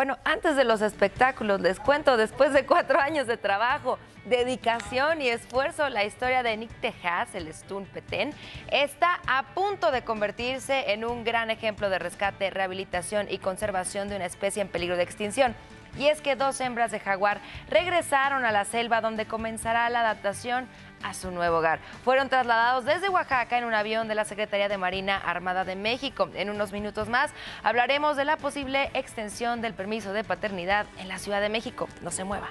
Bueno, antes de los espectáculos, les cuento, después de cuatro años de trabajo, dedicación y esfuerzo, la historia de Nick Tejas, el Stun Petén, está a punto de convertirse en un gran ejemplo de rescate, rehabilitación y conservación de una especie en peligro de extinción. Y es que dos hembras de jaguar regresaron a la selva donde comenzará la adaptación a su nuevo hogar. Fueron trasladados desde Oaxaca en un avión de la Secretaría de Marina Armada de México. En unos minutos más hablaremos de la posible extensión del permiso de paternidad en la Ciudad de México. No se mueva.